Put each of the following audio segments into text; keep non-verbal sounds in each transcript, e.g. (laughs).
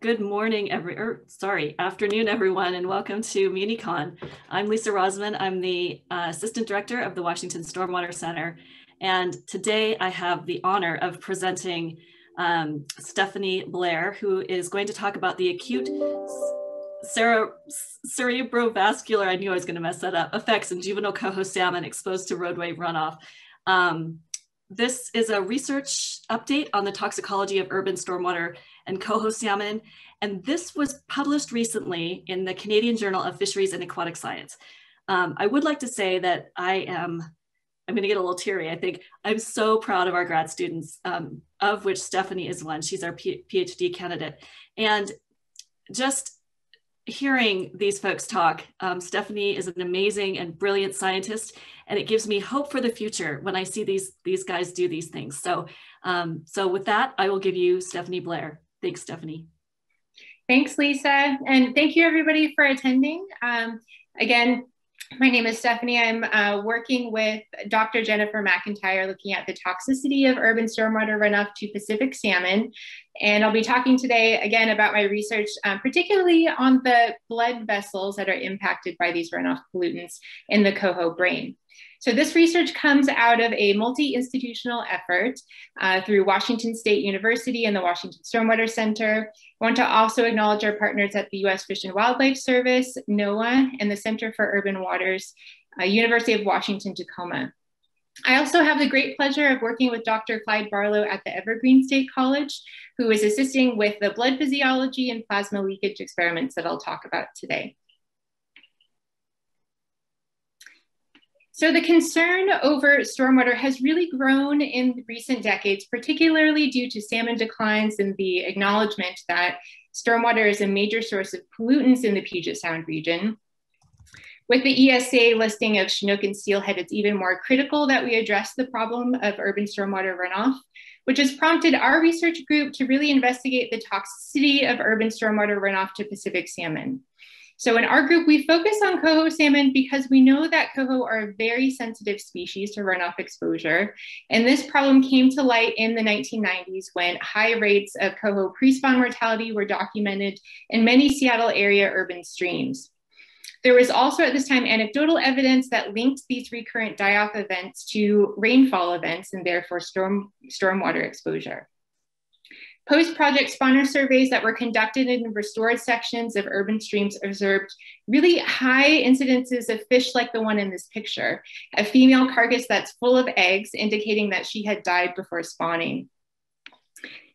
Good morning, every, or er, sorry, afternoon, everyone, and welcome to MuniCon. I'm Lisa Rozmyn. I'm the uh, Assistant Director of the Washington Stormwater Center. And today I have the honor of presenting um, Stephanie Blair, who is going to talk about the acute cere cerebrovascular, I knew I was going to mess that up, effects in juvenile coho salmon exposed to roadway runoff. Um, this is a research update on the toxicology of urban stormwater and coho salmon. And this was published recently in the Canadian Journal of Fisheries and Aquatic Science. Um, I would like to say that I am, I'm gonna get a little teary, I think. I'm so proud of our grad students, um, of which Stephanie is one. She's our P PhD candidate. And just hearing these folks talk. Um, Stephanie is an amazing and brilliant scientist, and it gives me hope for the future when I see these, these guys do these things. So, um, so with that, I will give you Stephanie Blair. Thanks, Stephanie. Thanks, Lisa. And thank you everybody for attending. Um, again, my name is Stephanie. I'm uh, working with Dr. Jennifer McIntyre looking at the toxicity of urban stormwater runoff to Pacific salmon. And I'll be talking today again about my research, um, particularly on the blood vessels that are impacted by these runoff pollutants in the coho brain. So this research comes out of a multi-institutional effort uh, through Washington State University and the Washington Stormwater Center. I want to also acknowledge our partners at the U.S. Fish and Wildlife Service, NOAA, and the Center for Urban Waters, uh, University of Washington, Tacoma. I also have the great pleasure of working with Dr. Clyde Barlow at the Evergreen State College, who is assisting with the blood physiology and plasma leakage experiments that I'll talk about today. So the concern over stormwater has really grown in recent decades, particularly due to salmon declines and the acknowledgement that stormwater is a major source of pollutants in the Puget Sound region. With the ESA listing of Chinook and steelhead, it's even more critical that we address the problem of urban stormwater runoff, which has prompted our research group to really investigate the toxicity of urban stormwater runoff to Pacific salmon. So in our group, we focus on coho salmon because we know that coho are a very sensitive species to runoff exposure. And this problem came to light in the 1990s when high rates of coho pre-spawn mortality were documented in many Seattle area urban streams. There was also at this time anecdotal evidence that linked these recurrent die-off events to rainfall events and therefore storm, stormwater exposure. Post-project spawner surveys that were conducted in restored sections of urban streams observed really high incidences of fish like the one in this picture, a female carcass that's full of eggs, indicating that she had died before spawning.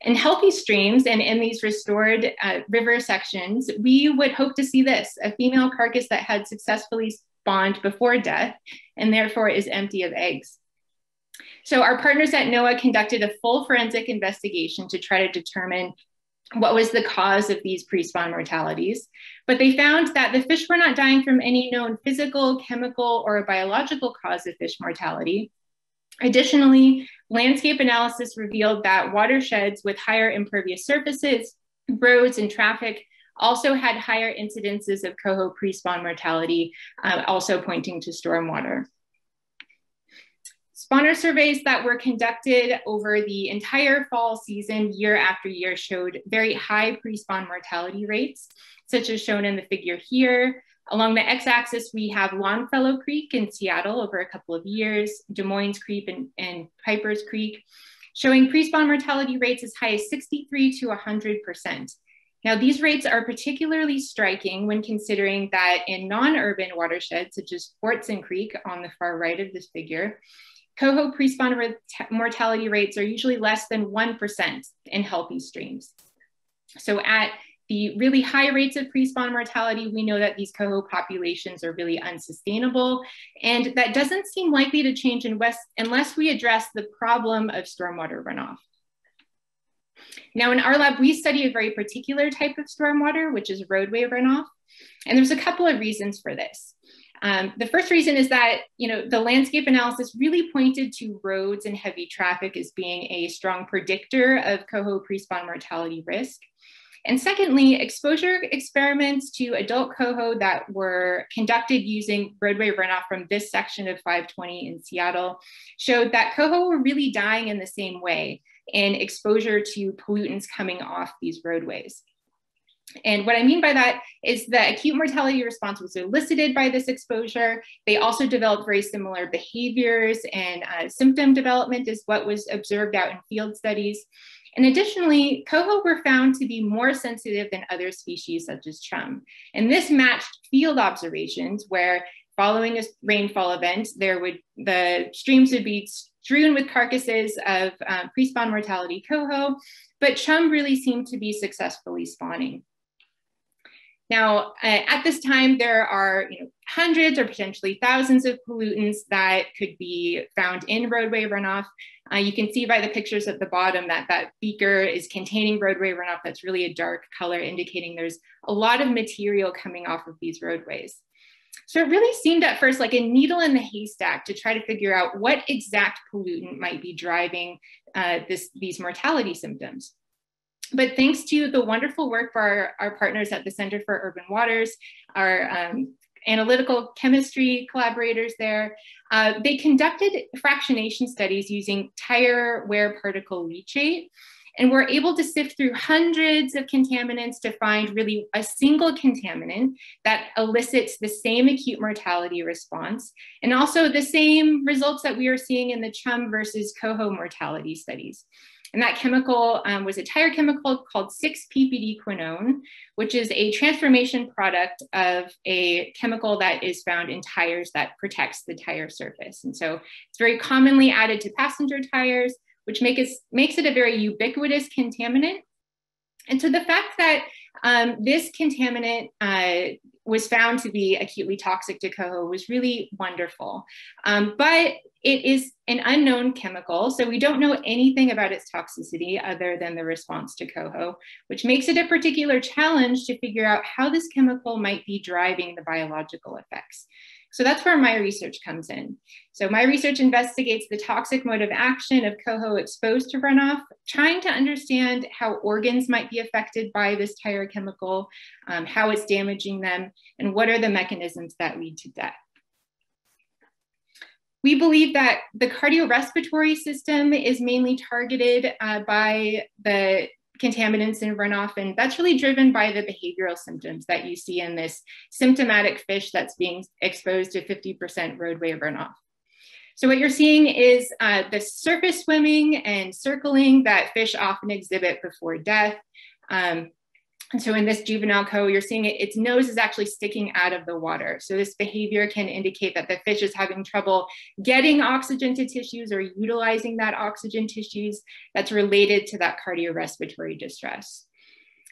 In healthy streams and in these restored uh, river sections, we would hope to see this, a female carcass that had successfully spawned before death and therefore is empty of eggs. So our partners at NOAA conducted a full forensic investigation to try to determine what was the cause of these pre-spawn mortalities. But they found that the fish were not dying from any known physical, chemical, or biological cause of fish mortality. Additionally, landscape analysis revealed that watersheds with higher impervious surfaces, roads, and traffic also had higher incidences of coho pre-spawn mortality, uh, also pointing to stormwater. Spawner surveys that were conducted over the entire fall season, year after year, showed very high pre-spawn mortality rates, such as shown in the figure here. Along the x-axis, we have Longfellow Creek in Seattle over a couple of years, Des Moines Creek and, and Pipers Creek, showing pre-spawn mortality rates as high as 63 to 100%. Now, these rates are particularly striking when considering that in non-urban watersheds, such as Fortson Creek on the far right of this figure, Coho pre-spawn mortality rates are usually less than 1% in healthy streams. So at the really high rates of pre-spawn mortality, we know that these coho populations are really unsustainable, and that doesn't seem likely to change in West unless we address the problem of stormwater runoff. Now in our lab, we study a very particular type of stormwater, which is roadway runoff. And there's a couple of reasons for this. Um, the first reason is that you know the landscape analysis really pointed to roads and heavy traffic as being a strong predictor of coho pre-spawn mortality risk. And secondly, exposure experiments to adult coho that were conducted using roadway runoff from this section of 520 in Seattle showed that coho were really dying in the same way in exposure to pollutants coming off these roadways. And what I mean by that is the acute mortality response was elicited by this exposure. They also developed very similar behaviors and uh, symptom development is what was observed out in field studies. And additionally, coho were found to be more sensitive than other species such as chum. And this matched field observations where following a rainfall event, there would the streams would be strewn with carcasses of um, pre-spawn mortality coho, but chum really seemed to be successfully spawning. Now, uh, at this time, there are you know, hundreds or potentially thousands of pollutants that could be found in roadway runoff. Uh, you can see by the pictures at the bottom that that beaker is containing roadway runoff that's really a dark color, indicating there's a lot of material coming off of these roadways. So it really seemed at first like a needle in the haystack to try to figure out what exact pollutant might be driving uh, this, these mortality symptoms. But thanks to the wonderful work by our, our partners at the Center for Urban Waters, our um, analytical chemistry collaborators there, uh, they conducted fractionation studies using tire wear particle leachate and we're able to sift through hundreds of contaminants to find really a single contaminant that elicits the same acute mortality response and also the same results that we are seeing in the chum versus coho mortality studies. And that chemical um, was a tire chemical called 6-PPD quinone, which is a transformation product of a chemical that is found in tires that protects the tire surface. And so it's very commonly added to passenger tires, which make it, makes it a very ubiquitous contaminant. And so the fact that um, this contaminant uh, was found to be acutely toxic to coho was really wonderful. Um, but it is an unknown chemical, so we don't know anything about its toxicity other than the response to coho, which makes it a particular challenge to figure out how this chemical might be driving the biological effects. So that's where my research comes in. So my research investigates the toxic mode of action of coho exposed to runoff, trying to understand how organs might be affected by this tire chemical, um, how it's damaging them, and what are the mechanisms that lead to death. We believe that the cardiorespiratory system is mainly targeted uh, by the contaminants in runoff. And that's really driven by the behavioral symptoms that you see in this symptomatic fish that's being exposed to 50% roadway runoff. So what you're seeing is uh, the surface swimming and circling that fish often exhibit before death. Um, and so in this juvenile co, you're seeing it, its nose is actually sticking out of the water. So this behavior can indicate that the fish is having trouble getting oxygen to tissues or utilizing that oxygen tissues that's related to that cardiorespiratory distress.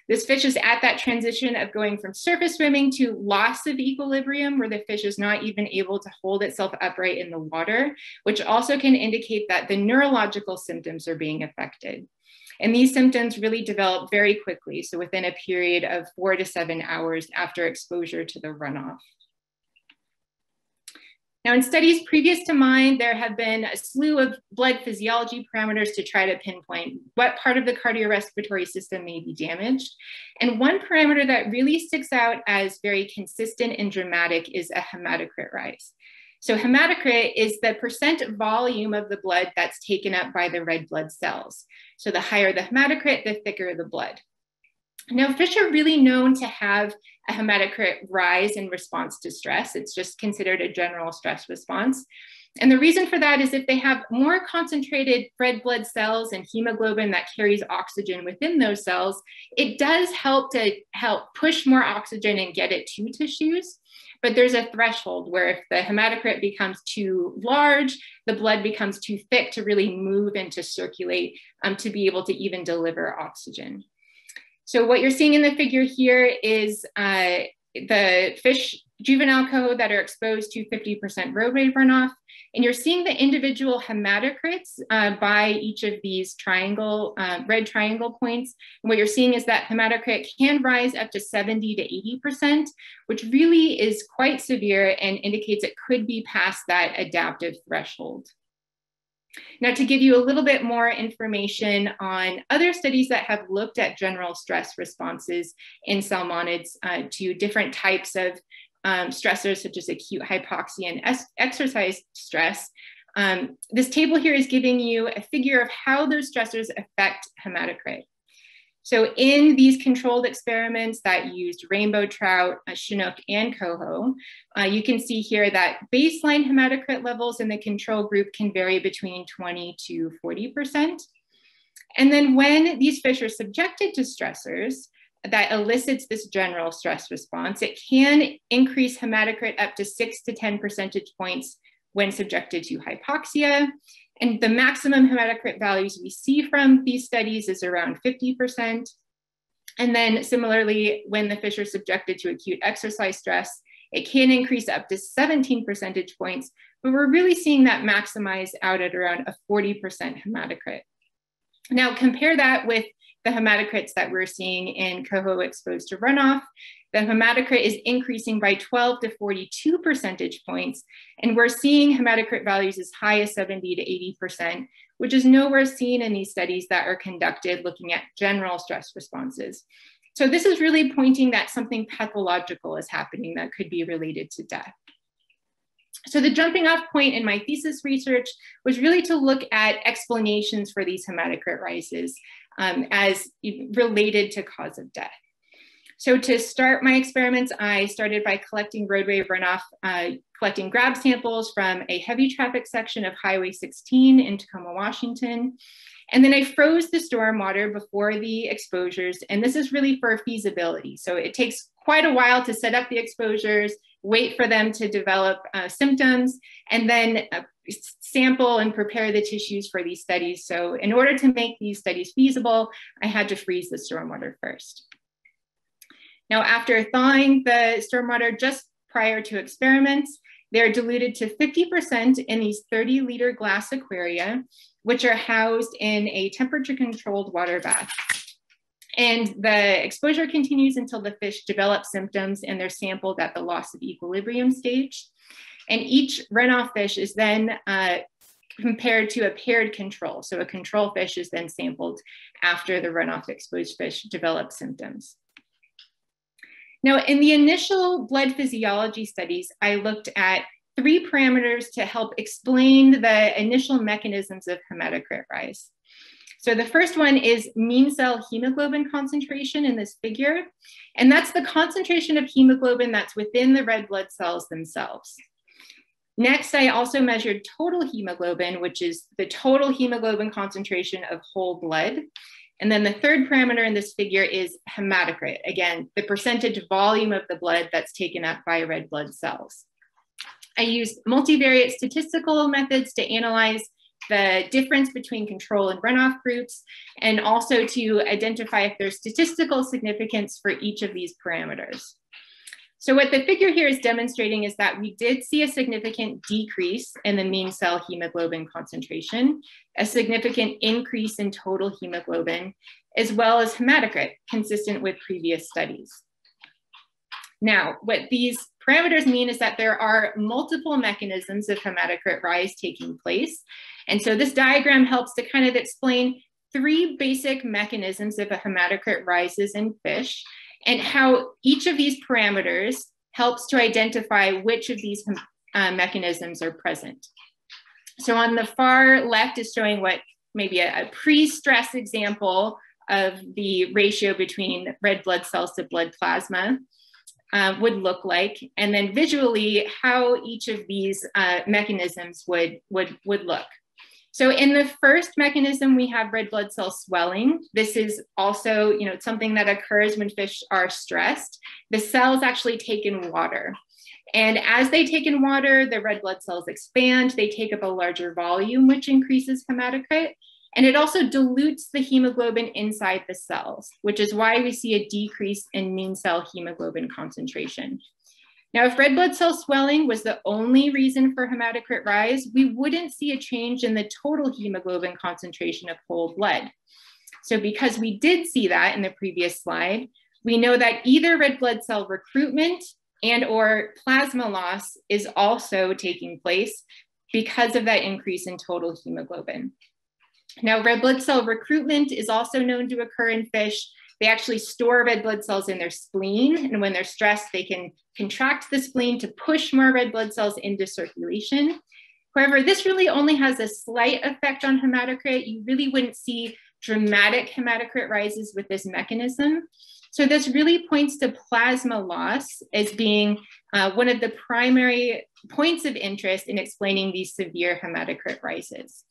This fish is at that transition of going from surface swimming to loss of equilibrium, where the fish is not even able to hold itself upright in the water, which also can indicate that the neurological symptoms are being affected. And these symptoms really develop very quickly, so within a period of four to seven hours after exposure to the runoff. Now, in studies previous to mine, there have been a slew of blood physiology parameters to try to pinpoint what part of the cardiorespiratory system may be damaged. And one parameter that really sticks out as very consistent and dramatic is a hematocrit rise. So hematocrit is the percent volume of the blood that's taken up by the red blood cells. So the higher the hematocrit, the thicker the blood. Now, fish are really known to have a hematocrit rise in response to stress. It's just considered a general stress response. And the reason for that is if they have more concentrated red blood cells and hemoglobin that carries oxygen within those cells, it does help to help push more oxygen and get it to tissues. But there's a threshold where if the hematocrit becomes too large, the blood becomes too thick to really move and to circulate um, to be able to even deliver oxygen. So what you're seeing in the figure here is uh, the fish juvenile coho that are exposed to 50% roadway runoff. And you're seeing the individual hematocrits uh, by each of these triangle, uh, red triangle points. And what you're seeing is that hematocrit can rise up to 70 to 80%, which really is quite severe and indicates it could be past that adaptive threshold. Now, to give you a little bit more information on other studies that have looked at general stress responses in salmonids uh, to different types of um, stressors such as acute hypoxia and exercise stress. Um, this table here is giving you a figure of how those stressors affect hematocrit. So in these controlled experiments that used rainbow trout, uh, Chinook, and coho, uh, you can see here that baseline hematocrit levels in the control group can vary between 20 to 40%. And then when these fish are subjected to stressors, that elicits this general stress response. It can increase hematocrit up to six to 10 percentage points when subjected to hypoxia. And the maximum hematocrit values we see from these studies is around 50%. And then similarly, when the fish are subjected to acute exercise stress, it can increase up to 17 percentage points, but we're really seeing that maximize out at around a 40% hematocrit. Now compare that with the hematocrits that we're seeing in coho exposed to runoff. The hematocrit is increasing by 12 to 42 percentage points, and we're seeing hematocrit values as high as 70 to 80%, which is nowhere seen in these studies that are conducted looking at general stress responses. So this is really pointing that something pathological is happening that could be related to death. So the jumping off point in my thesis research was really to look at explanations for these hematocrit rises um, as related to cause of death. So to start my experiments, I started by collecting roadway runoff, uh, collecting grab samples from a heavy traffic section of Highway 16 in Tacoma, Washington. And then I froze the storm water before the exposures. And this is really for feasibility. So it takes quite a while to set up the exposures, wait for them to develop uh, symptoms, and then uh, sample and prepare the tissues for these studies. So in order to make these studies feasible, I had to freeze the stormwater first. Now, after thawing the stormwater just prior to experiments, they're diluted to 50% in these 30 liter glass aquaria, which are housed in a temperature controlled water bath. And the exposure continues until the fish develop symptoms and they're sampled at the loss of equilibrium stage. And each runoff fish is then uh, compared to a paired control. So a control fish is then sampled after the runoff exposed fish develop symptoms. Now, in the initial blood physiology studies, I looked at three parameters to help explain the initial mechanisms of hematocrit rise. So the first one is mean cell hemoglobin concentration in this figure. And that's the concentration of hemoglobin that's within the red blood cells themselves. Next, I also measured total hemoglobin, which is the total hemoglobin concentration of whole blood. And then the third parameter in this figure is hematocrit. Again, the percentage volume of the blood that's taken up by red blood cells. I used multivariate statistical methods to analyze the difference between control and runoff groups, and also to identify if there's statistical significance for each of these parameters. So what the figure here is demonstrating is that we did see a significant decrease in the mean cell hemoglobin concentration, a significant increase in total hemoglobin, as well as hematocrit, consistent with previous studies. Now, what these parameters mean is that there are multiple mechanisms of hematocrit rise taking place, and so this diagram helps to kind of explain three basic mechanisms of a hematocrit rises in fish and how each of these parameters helps to identify which of these uh, mechanisms are present. So on the far left is showing what maybe a, a pre-stress example of the ratio between red blood cells to blood plasma uh, would look like, and then visually how each of these uh, mechanisms would, would, would look. So in the first mechanism, we have red blood cell swelling. This is also, you know, something that occurs when fish are stressed. The cells actually take in water. And as they take in water, the red blood cells expand, they take up a larger volume, which increases hematocrit. And it also dilutes the hemoglobin inside the cells, which is why we see a decrease in mean cell hemoglobin concentration. Now, if red blood cell swelling was the only reason for hematocrit rise, we wouldn't see a change in the total hemoglobin concentration of whole blood. So because we did see that in the previous slide, we know that either red blood cell recruitment and or plasma loss is also taking place because of that increase in total hemoglobin. Now, red blood cell recruitment is also known to occur in fish they actually store red blood cells in their spleen. And when they're stressed, they can contract the spleen to push more red blood cells into circulation. However, this really only has a slight effect on hematocrit. You really wouldn't see dramatic hematocrit rises with this mechanism. So this really points to plasma loss as being uh, one of the primary points of interest in explaining these severe hematocrit rises.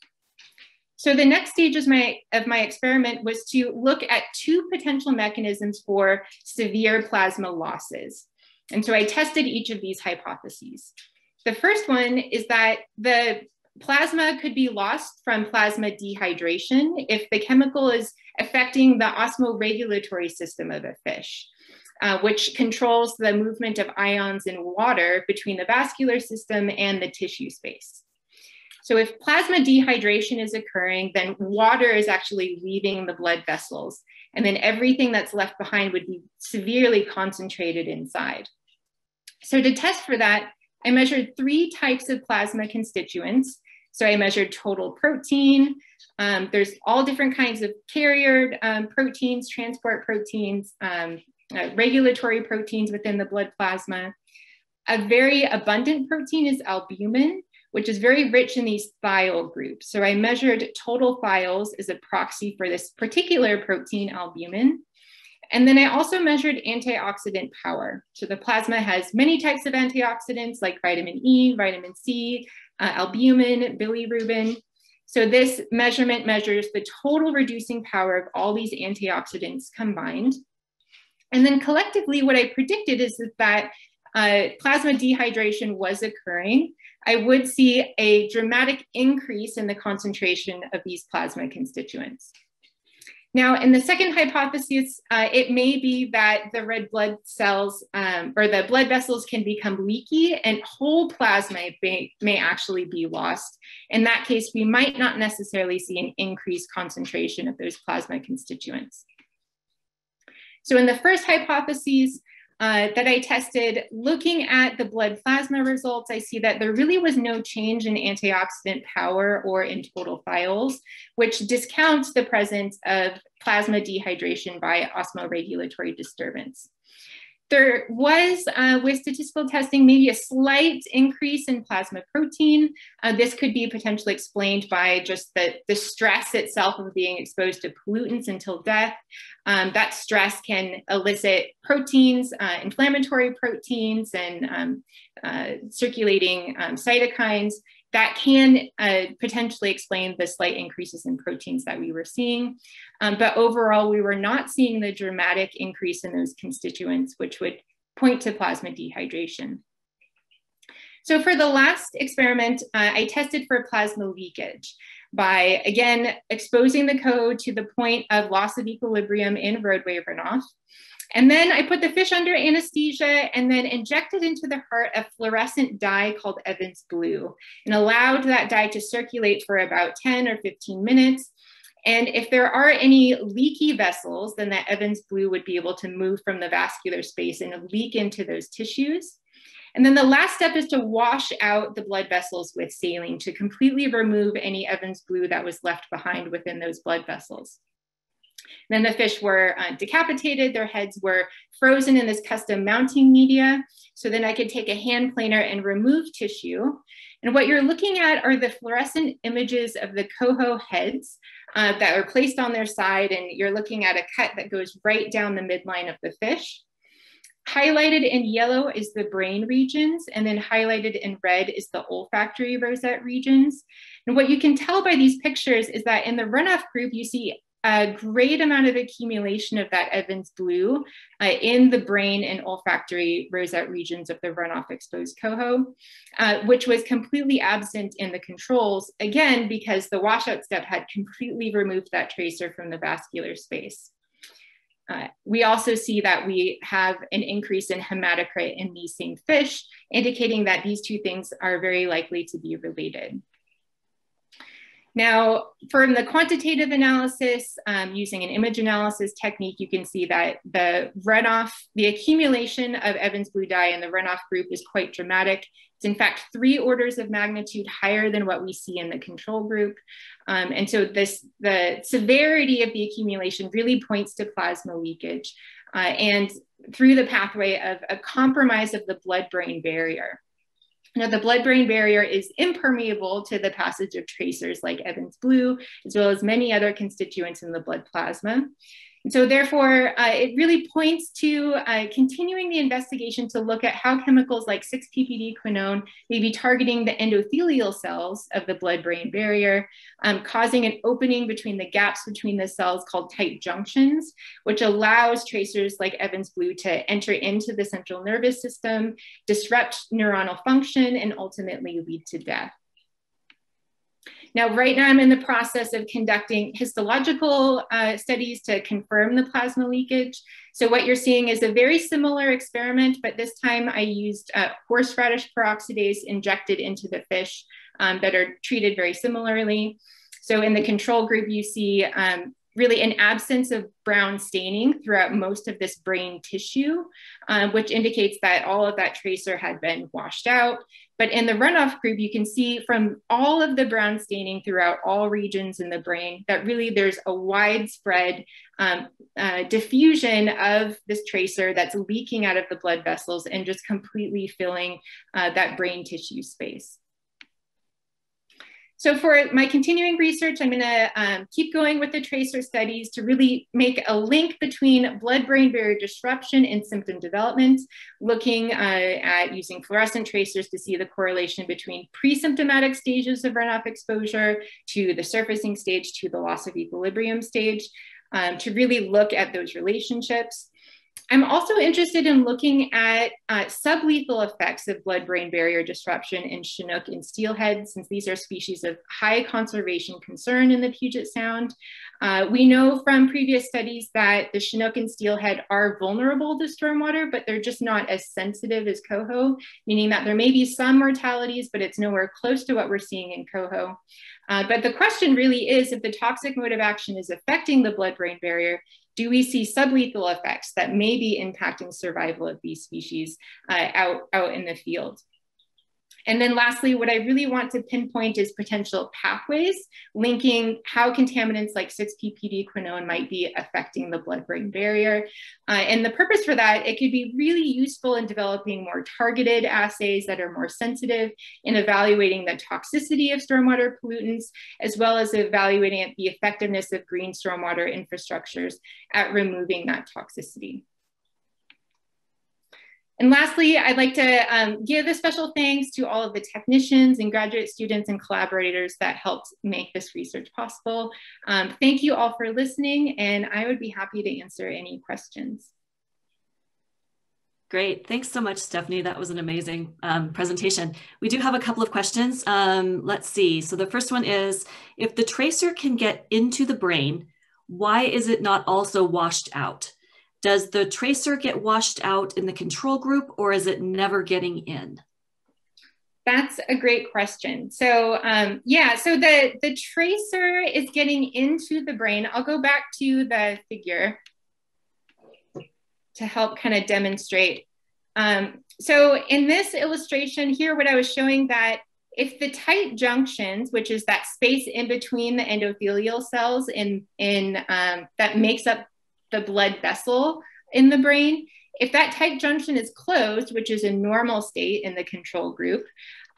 So the next stage of my, of my experiment was to look at two potential mechanisms for severe plasma losses. And so I tested each of these hypotheses. The first one is that the plasma could be lost from plasma dehydration if the chemical is affecting the osmoregulatory system of a fish, uh, which controls the movement of ions in water between the vascular system and the tissue space. So if plasma dehydration is occurring, then water is actually leaving the blood vessels. And then everything that's left behind would be severely concentrated inside. So to test for that, I measured three types of plasma constituents. So I measured total protein. Um, there's all different kinds of carrier um, proteins, transport proteins, um, uh, regulatory proteins within the blood plasma. A very abundant protein is albumin which is very rich in these thiol groups. So I measured total thiols as a proxy for this particular protein, albumin. And then I also measured antioxidant power. So the plasma has many types of antioxidants like vitamin E, vitamin C, uh, albumin, bilirubin. So this measurement measures the total reducing power of all these antioxidants combined. And then collectively, what I predicted is that uh, plasma dehydration was occurring I would see a dramatic increase in the concentration of these plasma constituents. Now, in the second hypothesis, uh, it may be that the red blood cells um, or the blood vessels can become leaky and whole plasma may, may actually be lost. In that case, we might not necessarily see an increased concentration of those plasma constituents. So in the first hypothesis, uh, that I tested, looking at the blood plasma results, I see that there really was no change in antioxidant power or in total thiols, which discounts the presence of plasma dehydration by osmoregulatory disturbance. There was, uh, with statistical testing, maybe a slight increase in plasma protein. Uh, this could be potentially explained by just the, the stress itself of being exposed to pollutants until death. Um, that stress can elicit proteins, uh, inflammatory proteins, and um, uh, circulating um, cytokines that can uh, potentially explain the slight increases in proteins that we were seeing. Um, but overall, we were not seeing the dramatic increase in those constituents, which would point to plasma dehydration. So for the last experiment, uh, I tested for plasma leakage by, again, exposing the code to the point of loss of equilibrium in roadway runoff. And then I put the fish under anesthesia and then injected into the heart a fluorescent dye called Evans blue and allowed that dye to circulate for about 10 or 15 minutes. And if there are any leaky vessels, then that Evans blue would be able to move from the vascular space and leak into those tissues. And then the last step is to wash out the blood vessels with saline to completely remove any Evans blue that was left behind within those blood vessels. Then the fish were uh, decapitated, their heads were frozen in this custom mounting media. So then I could take a hand planer and remove tissue. And what you're looking at are the fluorescent images of the coho heads uh, that are placed on their side. And you're looking at a cut that goes right down the midline of the fish. Highlighted in yellow is the brain regions, and then highlighted in red is the olfactory rosette regions. And what you can tell by these pictures is that in the runoff group, you see a great amount of accumulation of that Evans blue uh, in the brain and olfactory rosette regions of the runoff exposed coho, uh, which was completely absent in the controls, again, because the washout step had completely removed that tracer from the vascular space. Uh, we also see that we have an increase in hematocrit in these same fish, indicating that these two things are very likely to be related. Now, from the quantitative analysis, um, using an image analysis technique, you can see that the runoff, the accumulation of Evans blue dye in the runoff group is quite dramatic. It's in fact three orders of magnitude higher than what we see in the control group. Um, and so this, the severity of the accumulation really points to plasma leakage uh, and through the pathway of a compromise of the blood-brain barrier. Now, the blood-brain barrier is impermeable to the passage of tracers like Evans blue, as well as many other constituents in the blood plasma. So therefore, uh, it really points to uh, continuing the investigation to look at how chemicals like 6-PPD quinone may be targeting the endothelial cells of the blood-brain barrier, um, causing an opening between the gaps between the cells called tight junctions, which allows tracers like Evans blue to enter into the central nervous system, disrupt neuronal function, and ultimately lead to death. Now, right now I'm in the process of conducting histological uh, studies to confirm the plasma leakage. So what you're seeing is a very similar experiment, but this time I used uh, horseradish peroxidase injected into the fish um, that are treated very similarly. So in the control group, you see um, really an absence of brown staining throughout most of this brain tissue, um, which indicates that all of that tracer had been washed out. But in the runoff group, you can see from all of the brown staining throughout all regions in the brain that really there's a widespread um, uh, diffusion of this tracer that's leaking out of the blood vessels and just completely filling uh, that brain tissue space. So for my continuing research, I'm gonna um, keep going with the tracer studies to really make a link between blood-brain barrier disruption and symptom development, looking uh, at using fluorescent tracers to see the correlation between pre-symptomatic stages of runoff exposure to the surfacing stage to the loss of equilibrium stage, um, to really look at those relationships. I'm also interested in looking at uh, sublethal effects of blood-brain barrier disruption in Chinook and steelhead, since these are species of high conservation concern in the Puget Sound. Uh, we know from previous studies that the Chinook and steelhead are vulnerable to stormwater, but they're just not as sensitive as coho, meaning that there may be some mortalities, but it's nowhere close to what we're seeing in coho. Uh, but the question really is if the toxic mode of action is affecting the blood-brain barrier, do we see sublethal effects that may be impacting survival of these species uh, out, out in the field? And then lastly, what I really want to pinpoint is potential pathways linking how contaminants like 6-PPD quinone might be affecting the blood-brain barrier. Uh, and the purpose for that, it could be really useful in developing more targeted assays that are more sensitive in evaluating the toxicity of stormwater pollutants, as well as evaluating the effectiveness of green stormwater infrastructures at removing that toxicity. And lastly, I'd like to um, give a special thanks to all of the technicians and graduate students and collaborators that helped make this research possible. Um, thank you all for listening, and I would be happy to answer any questions. Great. Thanks so much, Stephanie. That was an amazing um, presentation. We do have a couple of questions. Um, let's see. So the first one is, if the tracer can get into the brain, why is it not also washed out? Does the tracer get washed out in the control group or is it never getting in? That's a great question. So um, yeah, so the, the tracer is getting into the brain. I'll go back to the figure to help kind of demonstrate. Um, so in this illustration here, what I was showing that if the tight junctions, which is that space in between the endothelial cells in, in um, that makes up the blood vessel in the brain. If that tight junction is closed, which is a normal state in the control group,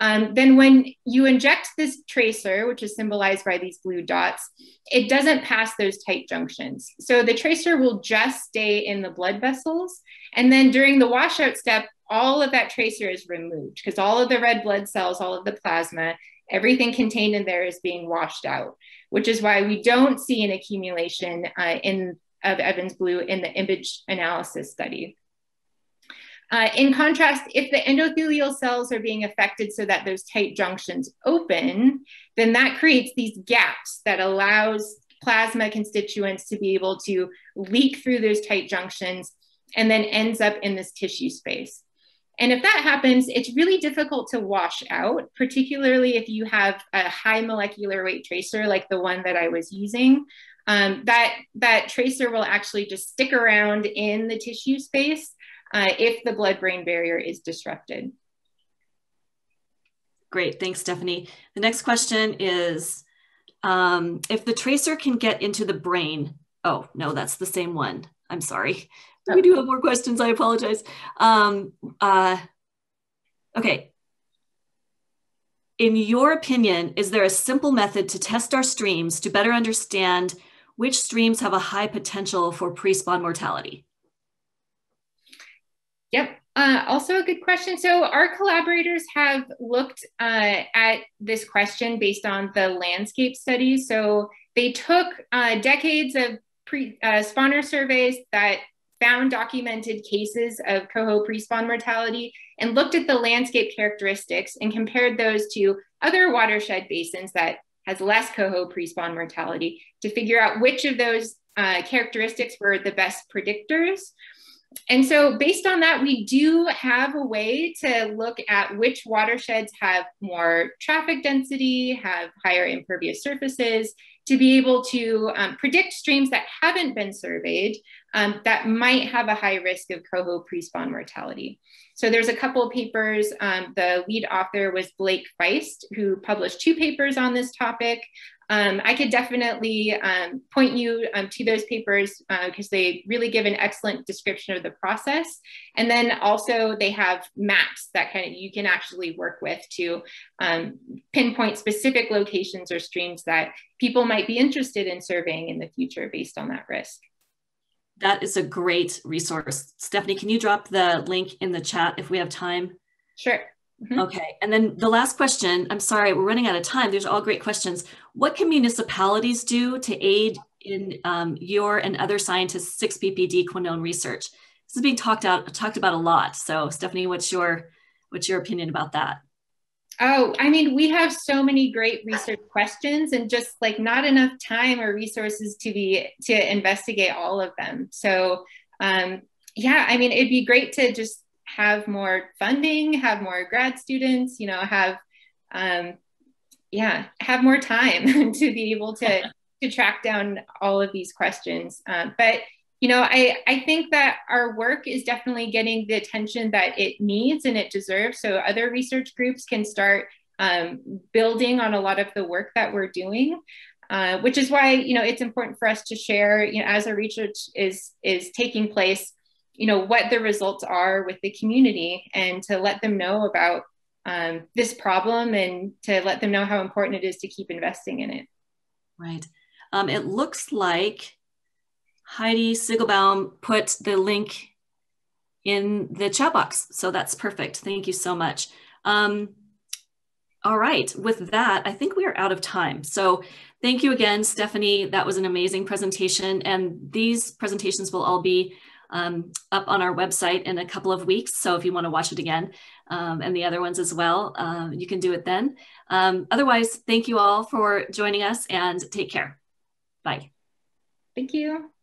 um, then when you inject this tracer, which is symbolized by these blue dots, it doesn't pass those tight junctions. So the tracer will just stay in the blood vessels. And then during the washout step, all of that tracer is removed because all of the red blood cells, all of the plasma, everything contained in there is being washed out, which is why we don't see an accumulation uh, in of Evans blue in the image analysis study. Uh, in contrast, if the endothelial cells are being affected so that those tight junctions open, then that creates these gaps that allows plasma constituents to be able to leak through those tight junctions and then ends up in this tissue space. And if that happens, it's really difficult to wash out, particularly if you have a high molecular weight tracer like the one that I was using, um, that, that tracer will actually just stick around in the tissue space uh, if the blood-brain barrier is disrupted. Great, thanks, Stephanie. The next question is, um, if the tracer can get into the brain, oh, no, that's the same one. I'm sorry. We do have more questions, I apologize. Um, uh, okay, in your opinion, is there a simple method to test our streams to better understand which streams have a high potential for pre-spawn mortality? Yep, uh, also a good question. So our collaborators have looked uh, at this question based on the landscape studies. So they took uh, decades of pre, uh, spawner surveys that found documented cases of coho pre-spawn mortality and looked at the landscape characteristics and compared those to other watershed basins that has less coho pre-spawn mortality to figure out which of those uh, characteristics were the best predictors. And so based on that, we do have a way to look at which watersheds have more traffic density, have higher impervious surfaces, to be able to um, predict streams that haven't been surveyed um, that might have a high risk of coho pre-spawn mortality. So there's a couple of papers. Um, the lead author was Blake Feist, who published two papers on this topic. Um, I could definitely um, point you um, to those papers because uh, they really give an excellent description of the process. And then also they have maps that kind of you can actually work with to um, pinpoint specific locations or streams that people might be interested in surveying in the future based on that risk. That is a great resource. Stephanie, can you drop the link in the chat if we have time? Sure. Mm-hmm. Okay, and then the last question, I'm sorry, we're running out of time. There's all great questions. What can municipalities do to aid in um, your and other scientists' 6-ppd quinone research? This is being talked out talked about a lot. So Stephanie, what's your what's your opinion about that? Oh, I mean, we have so many great research questions and just like not enough time or resources to be to investigate all of them. So um, yeah, I mean, it'd be great to just have more funding, have more grad students, you know, have um, yeah, have more time (laughs) to be able to (laughs) to track down all of these questions. Um, but you know, I, I think that our work is definitely getting the attention that it needs and it deserves. So other research groups can start um, building on a lot of the work that we're doing. Uh, which is why you know it's important for us to share you know as our research is is taking place you know what the results are with the community and to let them know about um, this problem and to let them know how important it is to keep investing in it right um, it looks like Heidi Siegelbaum put the link in the chat box. So that's perfect. Thank you so much. Um, all right, with that, I think we are out of time. So thank you again, Stephanie. That was an amazing presentation. And these presentations will all be um, up on our website in a couple of weeks. So if you want to watch it again um, and the other ones as well, uh, you can do it then. Um, otherwise, thank you all for joining us and take care. Bye. Thank you.